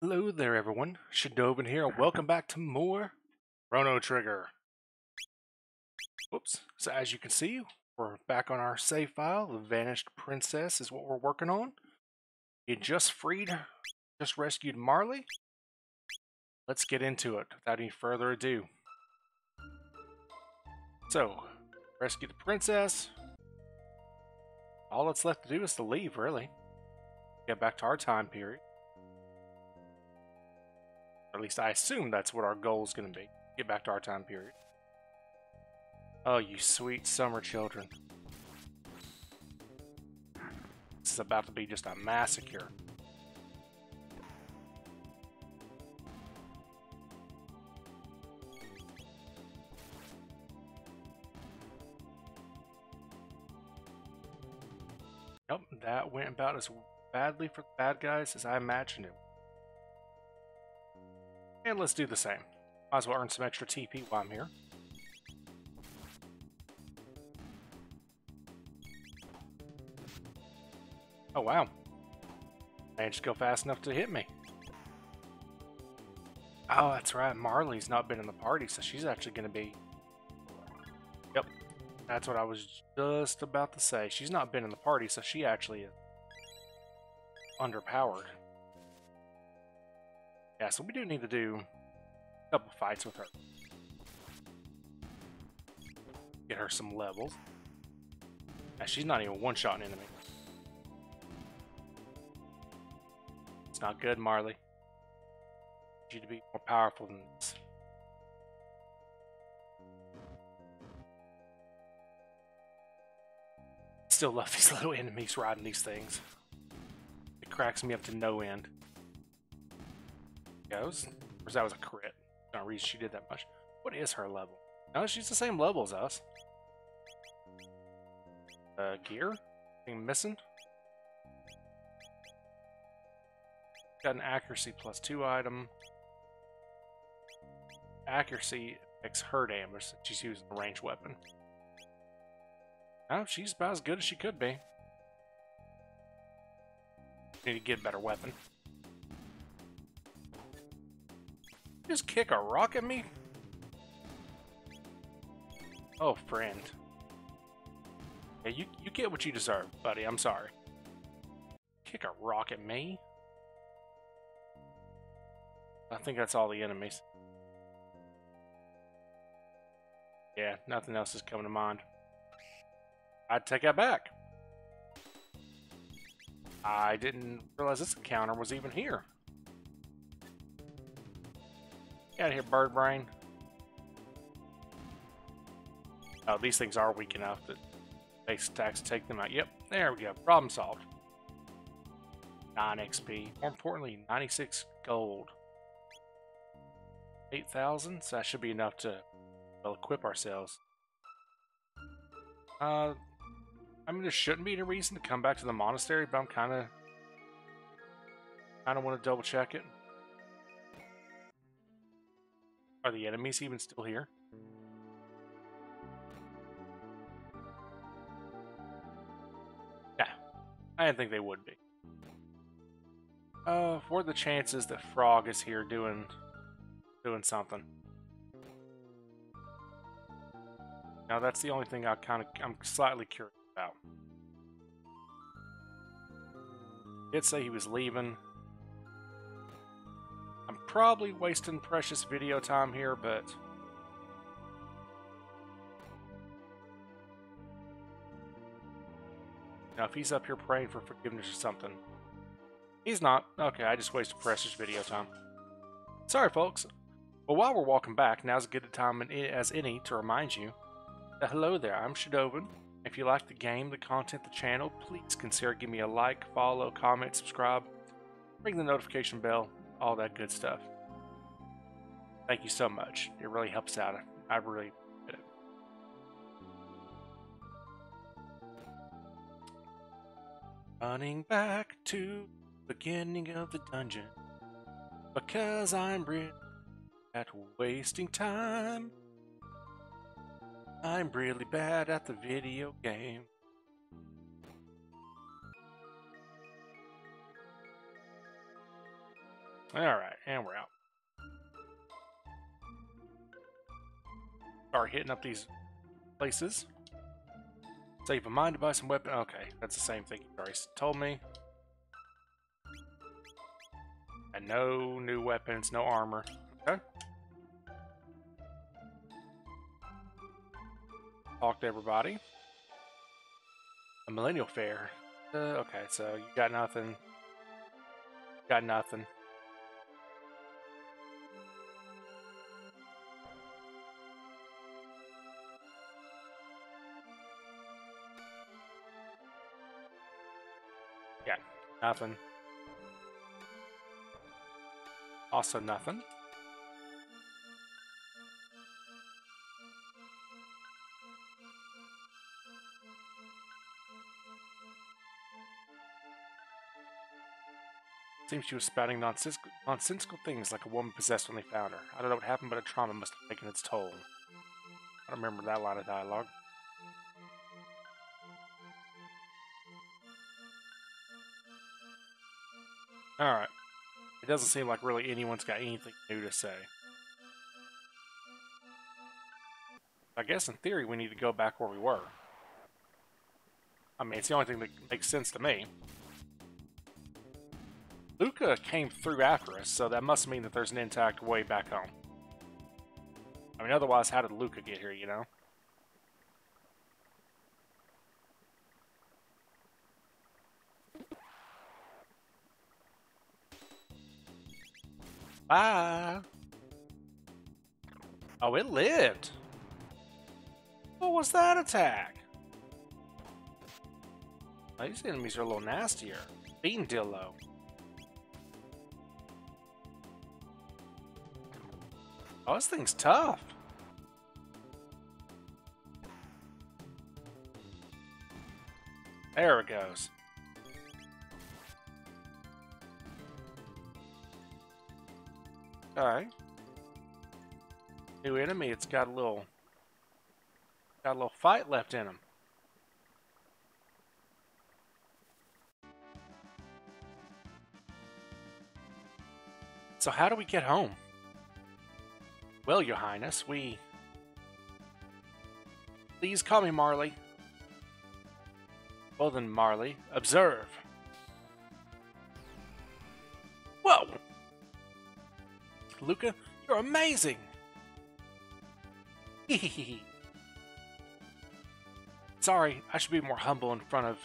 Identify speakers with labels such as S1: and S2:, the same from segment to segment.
S1: Hello there, everyone. Shadoven here, welcome back to more Chrono Trigger. Whoops. So, as you can see, we're back on our save file. The Vanished Princess is what we're working on. You just freed, just rescued Marle. Let's get into it without any further ado. So, rescue the princess. All that's left to do is to leave, really. Get back to our time period. At least I assume that's what our goal is going to be. Get back to our time period. Oh, you sweet summer children. This is about to be just a massacre. Yep, that went about as badly for the bad guys as I imagined it. And let's do the same. Might as well earn some extra TP while I'm here. Oh wow. Managed to go fast enough to hit me. Oh, that's right. Marle's not been in the party, so she's actually going to be... Yep. That's what I was just about to say. She's not been in the party, so she actually is underpowered. Yeah, so we do need to do a couple fights with her. Get her some levels. Yeah, she's not even one-shot an enemy. It's not good, Marle. Need you to be more powerful than this. Still love these little enemies riding these things. It cracks me up to no end. Goes. Of course, that was a crit. No reason she did that much. What is her level? No, she's the same level as us. Uh, gear? Anything missing? Got an accuracy plus two item. Accuracy makes her damage she's using a ranged weapon. Oh, she's about as good as she could be. Need to get a better weapon. Just kick a rock at me? Oh, friend. Yeah, you, you get what you deserve, buddy. I'm sorry. Kick a rock at me? I think that's all the enemies. Yeah, nothing else is coming to mind. I'd take that back. I didn't realize this encounter was even here. Out of here, bird brain. Oh, these things are weak enough that base attacks take them out. Yep, there we go. Problem solved. 9 XP. More importantly, 96 gold. 8,000, so that should be enough to well, equip ourselves. Uh, I mean, there shouldn't be any reason to come back to the monastery, but I'm kind of, kind of want to double check it. Are the enemies even still here? Yeah, I didn't think they would be. Uh, what are the chances that Frog is here doing, doing something? Now that's the only thing I kind of, I'm slightly curious about. Did say he was leaving. Probably wasting precious video time here, but... Now, if he's up here praying for forgiveness or something... He's not. Okay, I just wasted precious video time. Sorry, folks. Well, while we're walking back, now's as good a time as any to remind you that hello there, I'm Shadoven. If you like the game, the content, the channel, please consider giving me a like, follow, comment, subscribe, ring the notification bell, all that good stuff. Thank you so much. It really helps out. I really it. Running back to the beginning of the dungeon because I'm really at wasting time. I'm really bad at the video game. Alright, and we're out. Start hitting up these places. Save a mind device and weapon. Okay, that's the same thing you told me. And no new weapons, no armor. Okay. Talk to everybody. A Millennial Fair. Uh, okay, so you got nothing. Got nothing. Nothing. Also nothing. Seems she was spouting nonsensical, things like a woman possessed when they found her. I don't know what happened, but a trauma must have taken its toll. I don't remember that line of dialogue. Alright. It doesn't seem like really anyone's got anything new to say. I guess in theory we need to go back where we were. I mean, it's the only thing that makes sense to me. Lucca came through after us, so that must mean that there's an intact way back home. I mean, otherwise, how did Lucca get here, you know? Bye! Oh, it lived! What was that attack? Oh, these enemies are a little nastier. Bean Dillo. Oh, this thing's tough. There it goes. Alright. New enemy, it's got a little got a little fight left in him. So how do we get home? Well, your highness, we... Please call me Marle. Well then, Marle, observe. Lucca, you're amazing! Sorry, I should be more humble in front of...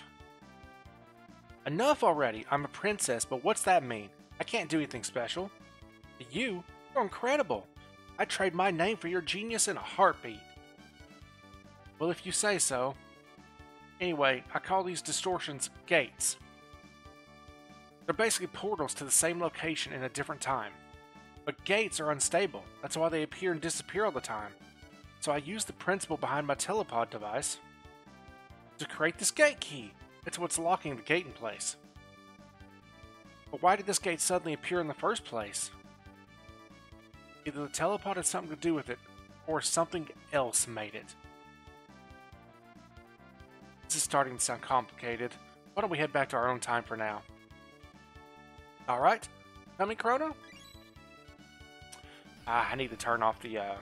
S1: Enough already! I'm a princess, but what's that mean? I can't do anything special. You? You're incredible! I'd trade my name for your genius in a heartbeat. Well, if you say so. Anyway, I call these distortions gates. They're basically portals to the same location in a different time. But gates are unstable, that's why they appear and disappear all the time. So I use the principle behind my telepod device to create this gate key. It's what's locking the gate in place. But why did this gate suddenly appear in the first place? Either the telepod had something to do with it, or something else made it. This is starting to sound complicated. Why don't we head back to our own time for now? Alright, coming Chrono? Ah, I need to turn off the uh,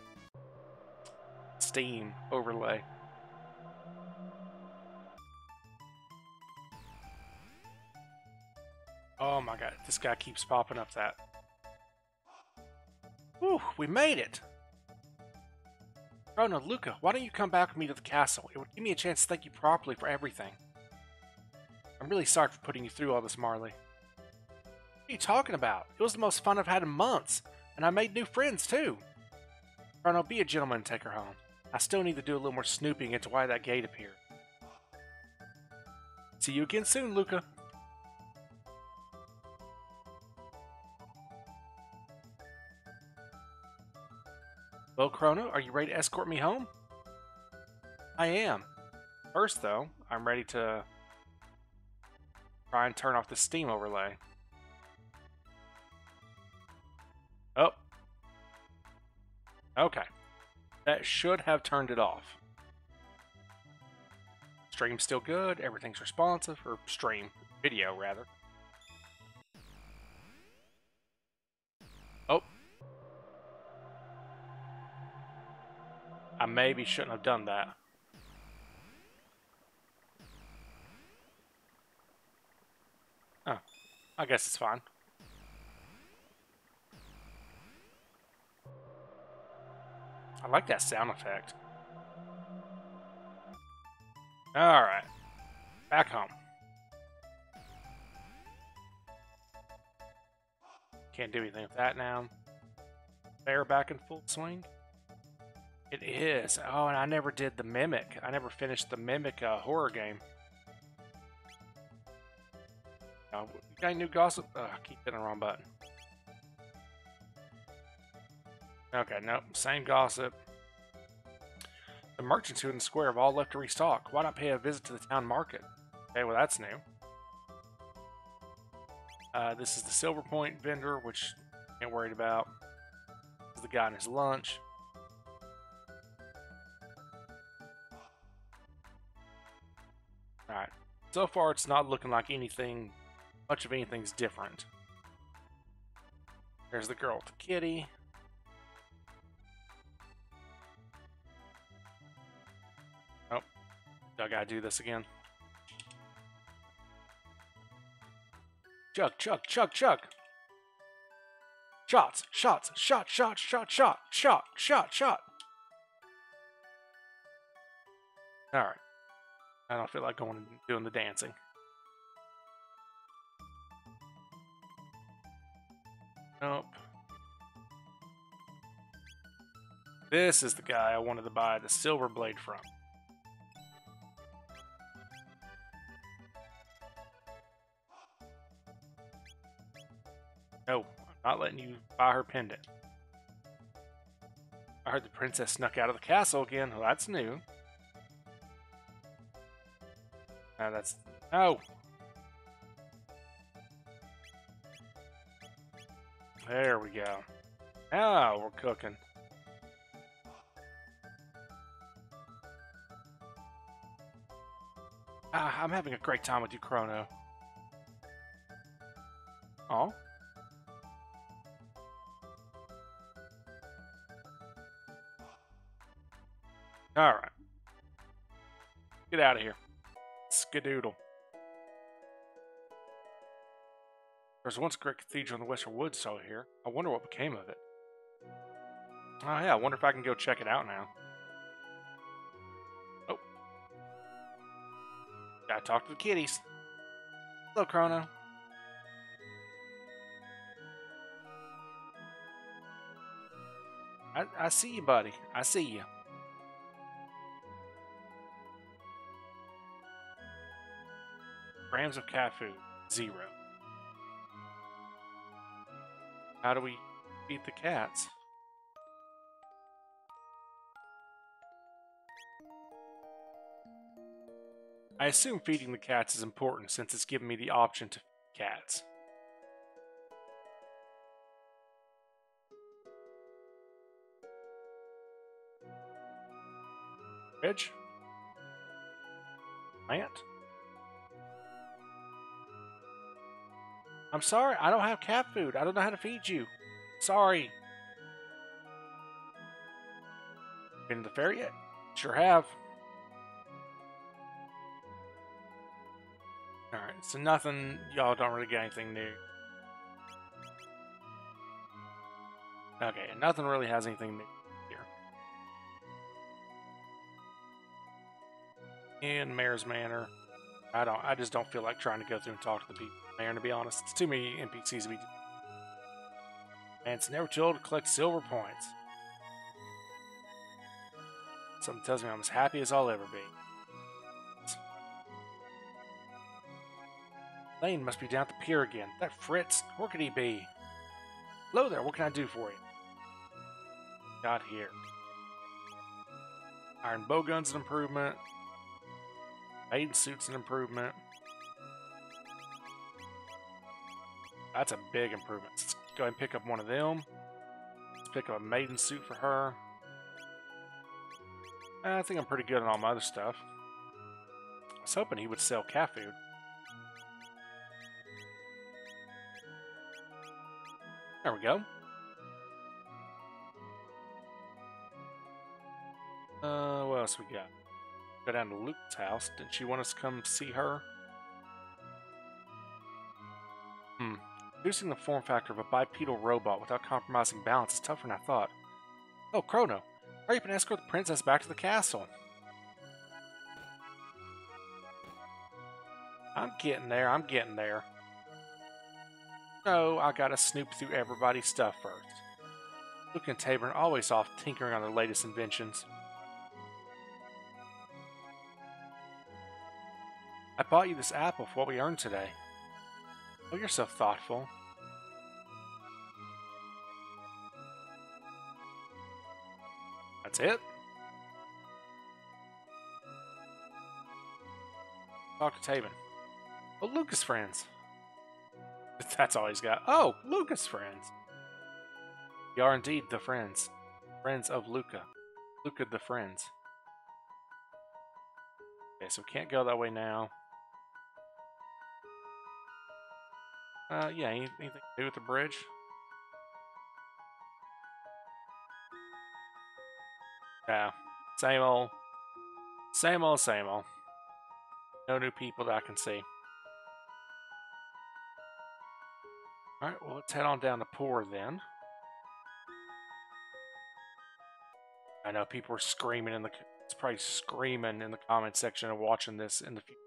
S1: Steam overlay. Oh my god, this guy keeps popping up that. Whew, we made it! Oh no, Lucca, why don't you come back with me to the castle? It would give me a chance to thank you properly for everything. I'm really sorry for putting you through all this, Marle. What are you talking about? It was the most fun I've had in months, and I made new friends, too. Chrono, be a gentleman and take her home. I still need to do a little more snooping into why that gate appeared. See you again soon, Lucca. Well, Chrono, are you ready to escort me home? I am. First, though, I'm ready to try and turn off the Steam overlay. Okay. That should have turned it off. Stream's still good, everything's responsive, or stream, video rather. Oh. I maybe shouldn't have done that. Oh, I guess it's fine. I like that sound effect. Alright. Back home. Can't do anything with that now. Bear back in full swing? It is. Oh, and I never did the Mimic. I never finished the Mimic uh, horror game. You got new gossip? Oh, I keep hitting the wrong button. Okay, nope. Same gossip. The merchants who in the square have all left to restock. Why not pay a visit to the town market? Okay, well that's new. Uh, this is the Silver Point vendor, which ain't worried about. This is the guy in his lunch. Alright. So far, it's not looking like anything, much of anything's different. There's the girl with the kitty. Gotta do this again? Chuck, chuck, chuck, chuck. Shots, shots, shot, shot, shot, shot, shot, shot, shot. Alright. I don't feel like going and doing the dancing. Nope. This is the guy I wanted to buy the silver blade from. No, I'm not letting you buy her pendant. I heard the princess snuck out of the castle again. Well, that's new. No, that's... No! There we go. Now we're cooking. Ah, I'm having a great time with you, Chrono. Oh? Alright. Get out of here. Skadoodle. There's once a great cathedral in the Western Woods, so here. I wonder what became of it. Oh yeah, I wonder if I can go check it out now. Oh. Gotta talk to the kitties. Hello, Chrono. I, I see you, buddy. I see you. Grams of cat food, zero. How do we feed the cats? I assume feeding the cats is important since it's given me the option to feed cats. Ridge? Plant? I'm sorry, I don't have cat food. I don't know how to feed you. Sorry. Been to the fair yet? Sure have. Alright, so nothing, y'all don't really get anything new. Okay, nothing really has anything new here. In Mayor's Manor. I don't, I just don't feel like trying to go through and talk to the people there, to be honest. It's too many NPCs to be. And it's never too old to collect silver points. Something tells me I'm as happy as I'll ever be. Lane must be down at the pier again. That Fritz, where could he be? Hello there, what can I do for you? Got here. Iron bowgun's an improvement. Maiden suit's an improvement. That's a big improvement. Let's go and pick up one of them. Let's pick up a maiden suit for her. I think I'm pretty good on all my other stuff. I was hoping he would sell cat food. There we go. Uh, what else we got? Go down to Luke's house. Didn't she want us to come see her? Hmm. Reducing the form factor of a bipedal robot without compromising balance is tougher than I thought. Oh, Chrono, up and escort the princess back to the castle. I'm getting there, I'm getting there. No, I gotta snoop through everybody's stuff first. Luke and Taban are always off tinkering on their latest inventions. I bought you this apple for what we earned today. Oh, you're so thoughtful. That's it? Talk to Taban. Oh, Lucca's friends. That's all he's got. Oh, Lucca's friends. We are indeed the friends. Friends of Lucca. Lucca the friends. Okay, so we can't go that way now. Uh, yeah, anything to do with the bridge? Yeah, same old, same old, same old. No new people that I can see. Alright, well, let's head on down to Porre then. I know people are screaming in the, it's probably screaming in the comment section and watching this in the future.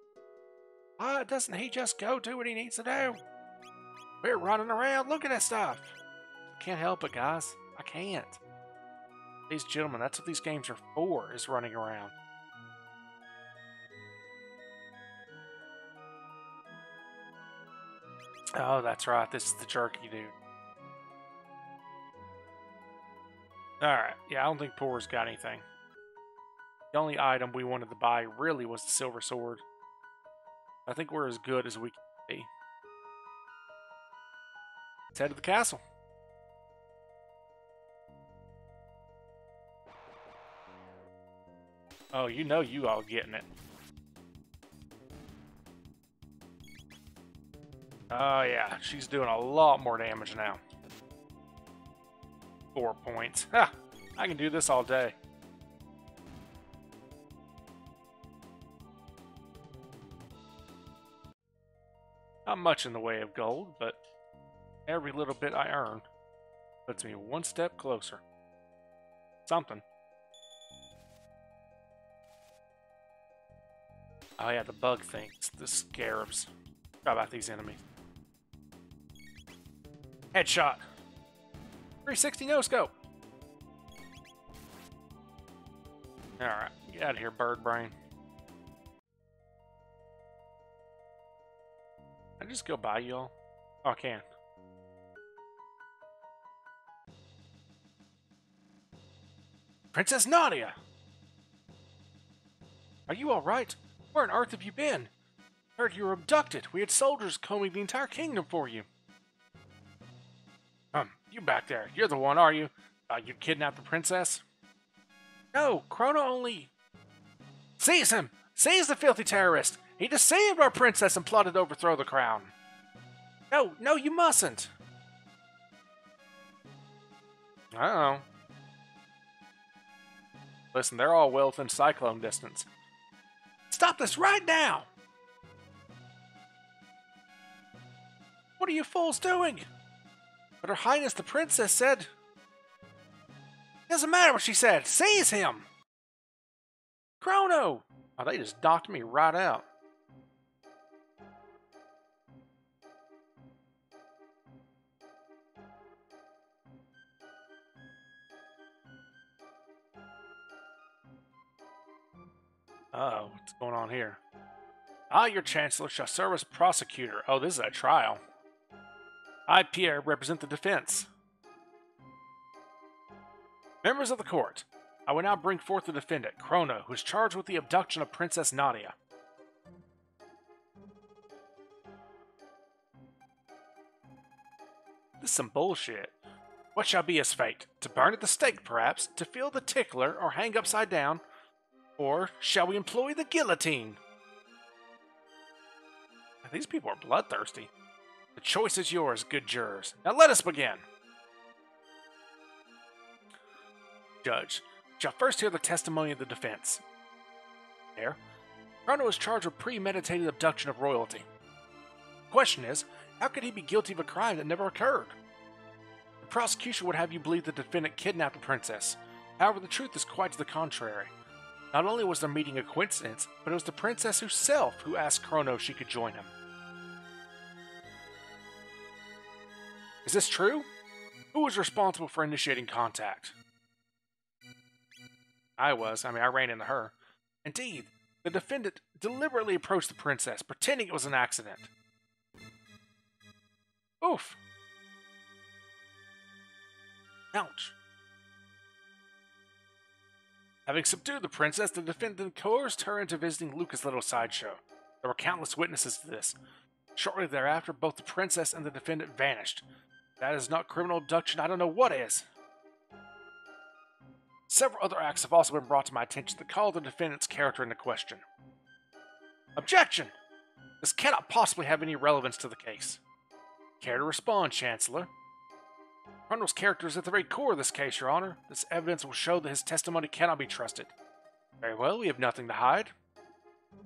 S1: Ah, doesn't he just go do what he needs to do? We're running around looking at stuff. Can't help it, guys. I can't. These gentlemen, that's what these games are for, is running around. Oh, that's right. This is the jerky dude. Alright, yeah, I don't think Porre's got anything. The only item we wanted to buy really was the silver sword. I think we're as good as we can be. Let's head to the castle. Oh, you know you all getting it. Oh yeah, she's doing a lot more damage now. Four points. Ha! I can do this all day. Not much in the way of gold, but Every little bit I earn puts me one step closer. Something. Oh yeah, the bug things, the scarabs. How about these enemies? Headshot. 360 no scope. Alright, get out of here, bird brain. I just go by y'all? Oh, I can. Princess Nadia! Are you alright? Where on earth have you been? Heard you were abducted. We had soldiers combing the entire kingdom for you. Um, you back there. You're the one, are you? Uh, you kidnapped the princess? No, Chrono only... Seize him! Seize the filthy terrorist! He deceived our princess and plotted to overthrow the crown. No, no, you mustn't. Uh-oh. Listen, they're all well within cyclone distance. Stop this right now! What are you fools doing? But Her Highness the Princess said... It doesn't matter what she said. Seize him! Chrono! Oh, they just knocked me right out. Oh, what's going on here? Ah, your Chancellor shall serve as prosecutor. Oh, this is a trial. I, Pierre, represent the defense. Members of the court, I will now bring forth the defendant, Chrono, who is charged with the abduction of Princess Nadia. This is some bullshit. What shall be his fate? To burn at the stake, perhaps? To feel the tickler, or hang upside down? Or shall we employ the guillotine? These people are bloodthirsty. The choice is yours, good jurors. Now let us begin. Judge, shall first hear the testimony of the defense. There, Chrono is charged with premeditated abduction of royalty. The question is, how could he be guilty of a crime that never occurred? The prosecution would have you believe the defendant kidnapped the princess. However, the truth is quite to the contrary. Not only was their meeting a coincidence, but it was the princess herself who asked Chrono if she could join him. Is this true? Who was responsible for initiating contact? I was. I mean, I ran into her. Indeed, the defendant deliberately approached the princess, pretending it was an accident. Oof. Ouch. Having subdued the princess, the defendant coerced her into visiting Lucca's little sideshow. There were countless witnesses to this. Shortly thereafter, both the princess and the defendant vanished. That is not criminal abduction, I don't know what is. Several other acts have also been brought to my attention that call the defendant's character into question. Objection! This cannot possibly have any relevance to the case. Care to respond, Chancellor? Chrono's character is at the very core of this case, Your Honor. This evidence will show that his testimony cannot be trusted. Very well, we have nothing to hide.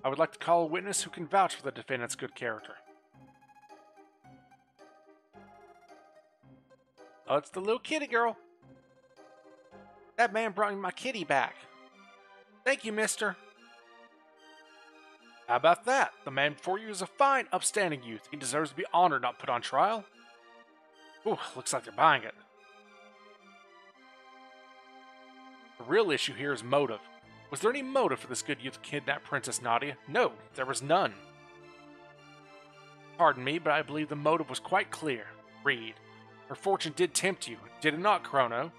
S1: I would like to call a witness who can vouch for the defendant's good character. Oh, it's the little kitty girl. That man brought me my kitty back. Thank you, mister. How about that? The man before you is a fine, upstanding youth. He deserves to be honored, not put on trial. Ooh, looks like they're buying it. The real issue here is motive. Was there any motive for this good youth to kidnap Princess Nadia? No, there was none. Pardon me, but I believe the motive was quite clear. Read. Her fortune did tempt you, did it not, Chrono?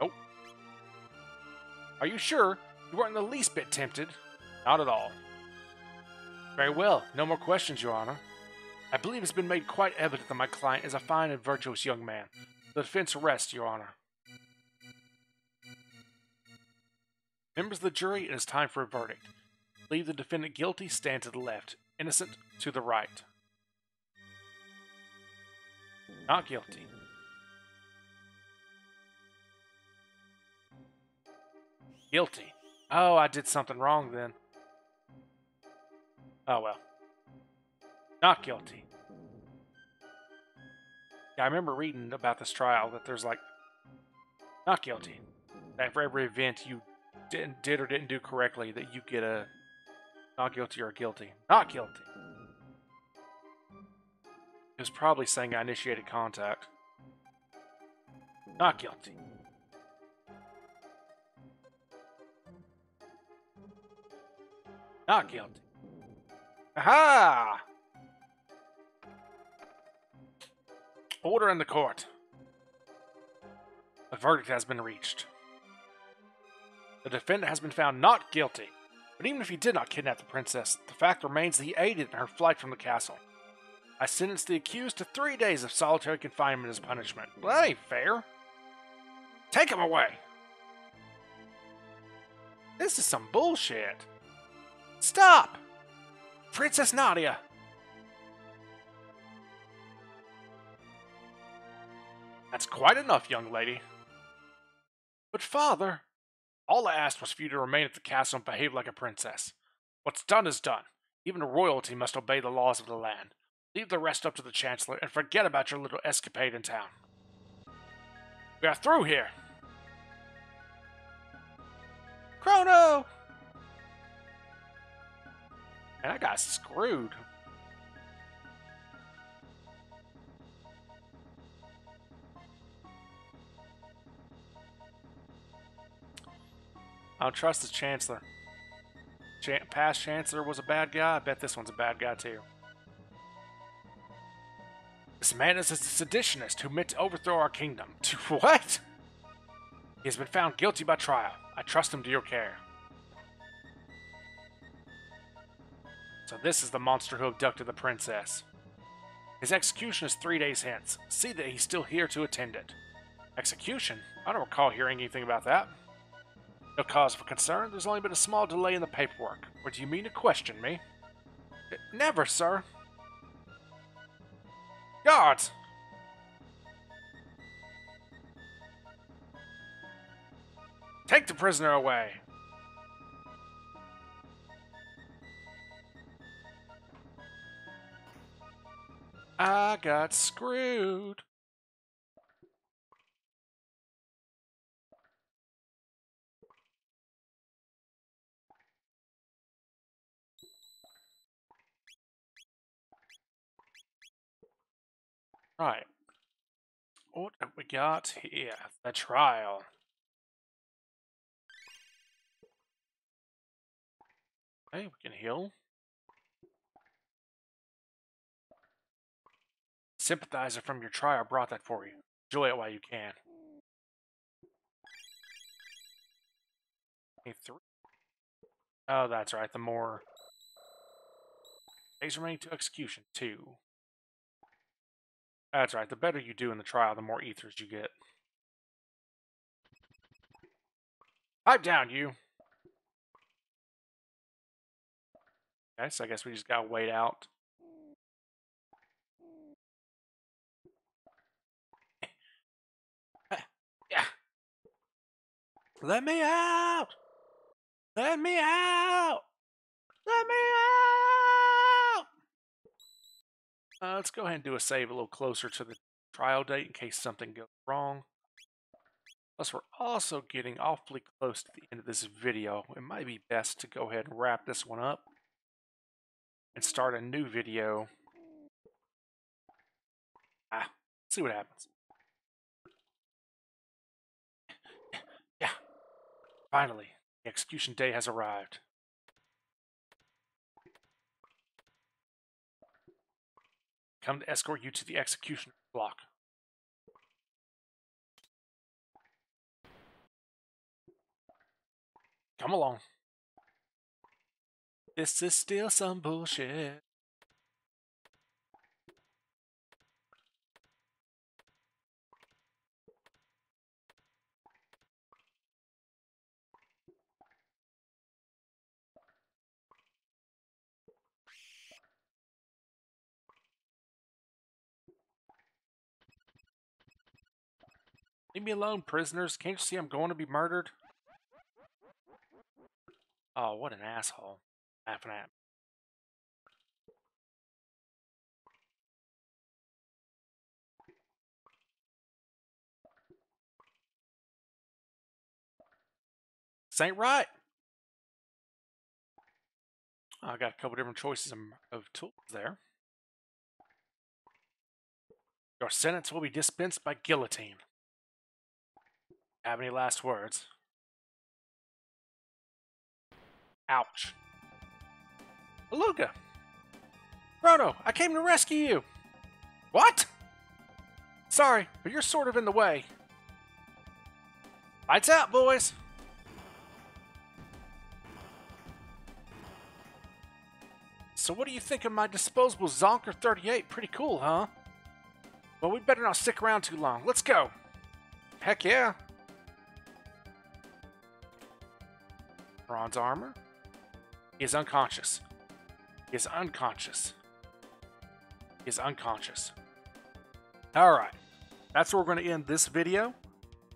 S1: Nope. Are you sure you weren't the least bit tempted? Not at all. Very well, no more questions, Your Honor. I believe it's been made quite evident that my client is a fine and virtuous young man. The defense rests, Your Honor. Members of the jury, it is time for a verdict. Leave the defendant guilty, stand to the left. Innocent, to the right. Not guilty. Guilty. Oh, I did something wrong then. Oh well. Not guilty. Yeah, I remember reading about this trial that there's like not guilty. That for every event you didn't did or didn't do correctly, that you get a not guilty or guilty. Not guilty. It was probably saying I initiated contact. Not guilty. Not guilty. Aha! Order in the court. A verdict has been reached. The defendant has been found not guilty, but even if he did not kidnap the princess, the fact remains that he aided in her flight from the castle. I sentence the accused to three days of solitary confinement as punishment. Well, that ain't fair. Take him away! This is some bullshit. Stop! Princess Nadia! That's quite enough, young lady. But father, all I asked was for you to remain at the castle and behave like a princess. What's done is done. Even royalty must obey the laws of the land. Leave the rest up to the Chancellor and forget about your little escapade in town. We are through here. Chrono! And I got screwed. I don't trust the Chancellor. Ch- past Chancellor was a bad guy. I bet this one's a bad guy too. This man is a seditionist who meant to overthrow our kingdom. To what? He has been found guilty by trial. I trust him to your care. So this is the monster who abducted the princess. His execution is three days hence. See that he's still here to attend it. Execution? I don't recall hearing anything about that. No cause for concern. There's only been a small delay in the paperwork. Or do you mean to question me? Never, sir. Guards! Take the prisoner away. I got screwed. Right. What have we got here? The trial. Okay, we can heal. Sympathizer from your trial brought that for you. Enjoy it while you can. Okay, three. Oh, that's right. The more days remaining to execution, two. That's right. The better you do in the trial, the more ethers you get. Pipe down, you. Okay, so I guess we just gotta wait out. yeah. Let me out! Let me out! Let me out! Uh, let's go ahead and do a save a little closer to the trial date in case something goes wrong. Plus, we're also getting awfully close to the end of this video. It might be best to go ahead and wrap this one up and start a new video. Ah, see what happens. Yeah, finally, the execution day has arrived. Come to escort you to the execution block. Come along. This is still some bullshit. Leave me alone, prisoners. Can't you see I'm going to be murdered? Oh, what an asshole. Laughing at me. This ain't right. Oh, I got a couple different choices of tools there. Your sentence will be dispensed by guillotine. Have any last words? Ouch. Beluga! Chrono, I came to rescue you! What? Sorry, but you're sort of in the way. Lights out, boys! So what do you think of my disposable Zonker 38? Pretty cool, huh? Well, we better not stick around too long. Let's go! Heck yeah! Bronze armor? He is unconscious. He is unconscious. He is unconscious. Alright. That's where we're going to end this video.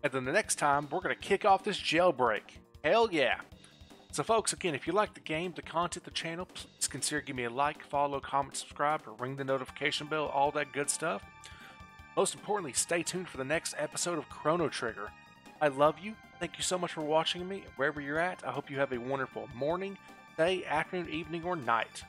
S1: And then the next time, we're going to kick off this jailbreak. Hell yeah. So folks, again, if you like the game, the content, the channel, please consider giving me a like, follow, comment, subscribe, or ring the notification bell, all that good stuff. Most importantly, stay tuned for the next episode of Chrono Trigger. I love you. Thank you so much for watching me. Wherever you're at, I hope you have a wonderful morning, day, afternoon, evening, or night.